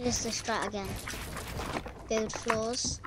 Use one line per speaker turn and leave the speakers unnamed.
Here's the strat again. Build floors.